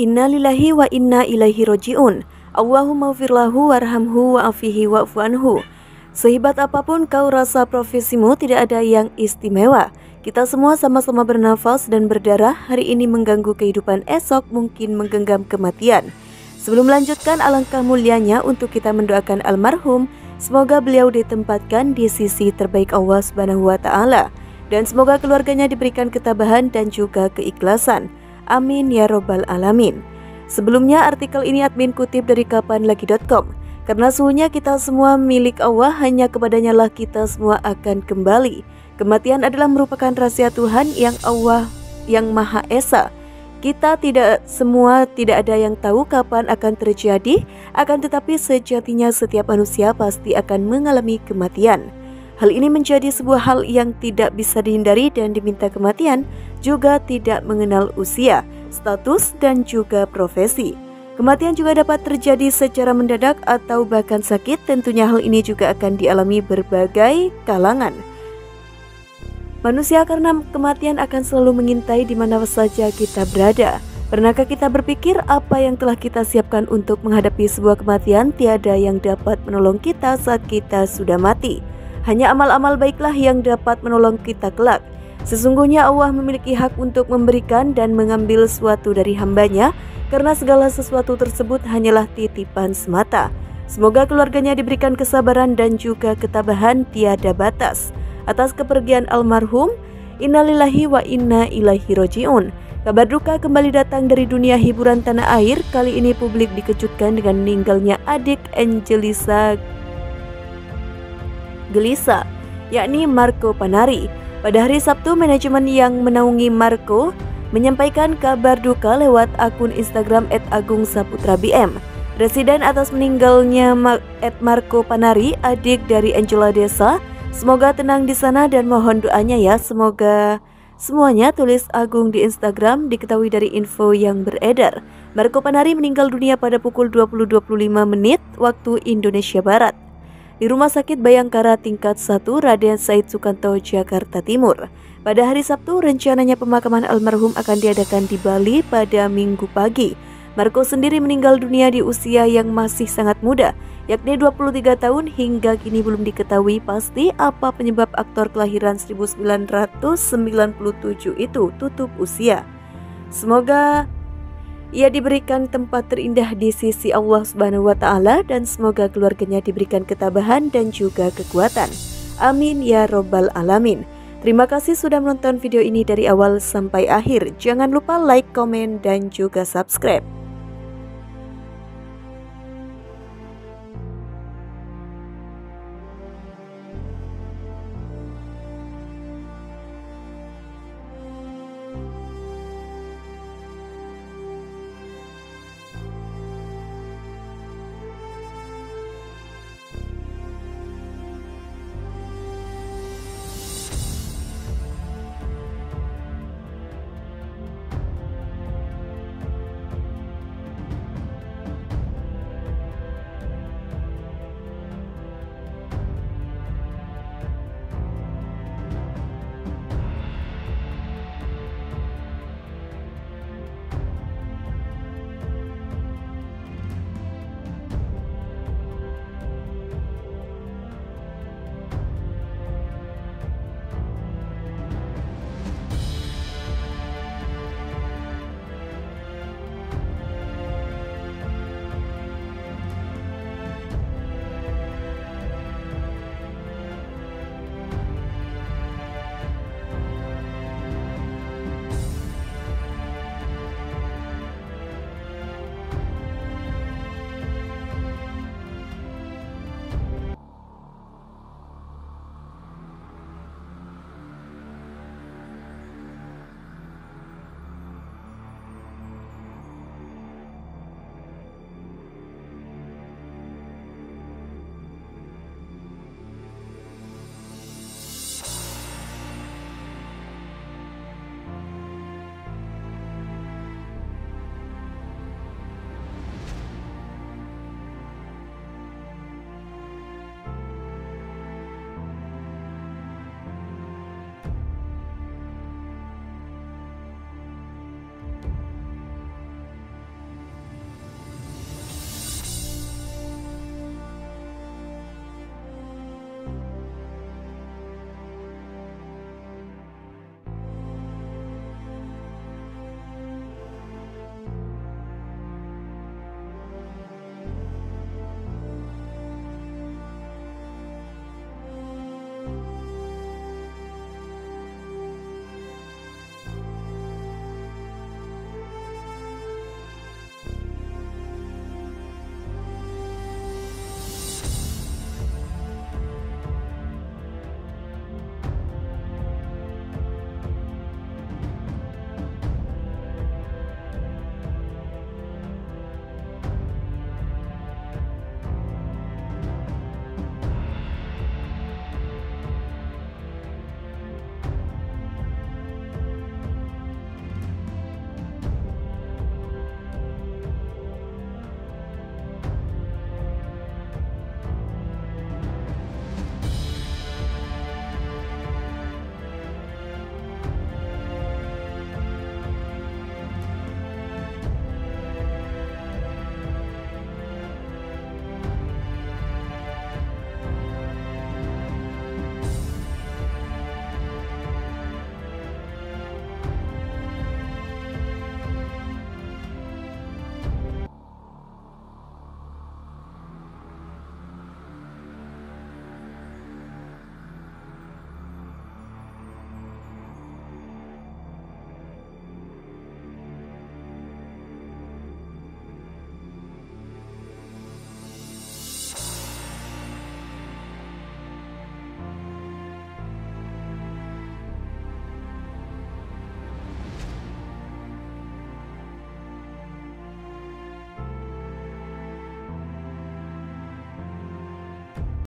Innalillahi wa inna ilaihi roji'un. Allahumma firlahu warhamhu wa'afihi anhu. Sehebat apa pun kau rasa profesimu tidak ada yang istimewa. Kita semua sama-sama bernafas dan berdarah. Hari ini mengganggu kehidupan. Esok mungkin menggenggam kematian. Sebelum melanjutkan alangkah mulianya untuk kita mendoakan almarhum Semoga beliau ditempatkan di sisi terbaik Allah Subhanahu wa taala. Dan semoga keluarganya diberikan ketabahan dan juga keikhlasan. Amin ya robbal alamin. Sebelumnya artikel ini admin kutip dari kapanlagi.com karena suhunya kita semua milik Allah hanya kepadanya lah kita semua akan kembali. Kematian adalah merupakan rahasia Tuhan yang Allah yang Maha Esa. Kita tidak semua tidak ada yang tahu kapan akan terjadi, akan tetapi sejatinya setiap manusia pasti akan mengalami kematian. Hal ini menjadi sebuah hal yang tidak bisa dihindari dan diminta kematian juga tidak mengenal usia, status, dan juga profesi. Kematian juga dapat terjadi secara mendadak atau bahkan sakit, tentunya hal ini juga akan dialami berbagai kalangan. Manusia karena kematian akan selalu mengintai di mana saja kita berada. Pernahkah kita berpikir apa yang telah kita siapkan untuk menghadapi sebuah kematian tiada yang dapat menolong kita saat kita sudah mati? Hanya amal-amal baiklah yang dapat menolong kita kelak. Sesungguhnya Allah memiliki hak untuk memberikan dan mengambil sesuatu dari hambanya karena segala sesuatu tersebut hanyalah titipan semata. Semoga keluarganya diberikan kesabaran dan juga ketabahan tiada batas. Atas kepergian almarhum, innalillahi wa inna ilaihi roji'un. Kabar duka kembali datang dari dunia hiburan tanah air. Kali ini publik dikejutkan dengan meninggalnya adik Angelisa Gelisa, yakni Marco Panari. Pada hari Sabtu, manajemen yang menaungi Marco menyampaikan kabar duka lewat akun Instagram @agungsaputra_bm. Residen atas meninggalnya Ed Marco Panari, adik dari Angela Desa. Semoga tenang di sana dan mohon doanya ya. Semoga semuanya tulis Agung di Instagram diketahui dari info yang beredar. Marco Panari meninggal dunia pada pukul 20.25 menit waktu Indonesia Barat di Rumah Sakit Bayangkara tingkat 1 Raden Said Sukanto, Jakarta Timur. Pada hari Sabtu, rencananya pemakaman almarhum akan diadakan di Bali pada minggu pagi. Marco sendiri meninggal dunia di usia yang masih sangat muda, yakni 23 tahun hingga kini belum diketahui pasti apa penyebab aktor kelahiran 1997 itu tutup usia. Semoga ia diberikan tempat terindah di sisi Allah Subhanahu wa taala dan semoga keluarganya diberikan ketabahan dan juga kekuatan. Amin ya robbal alamin. Terima kasih sudah menonton video ini dari awal sampai akhir. Jangan lupa like, komen, dan juga subscribe.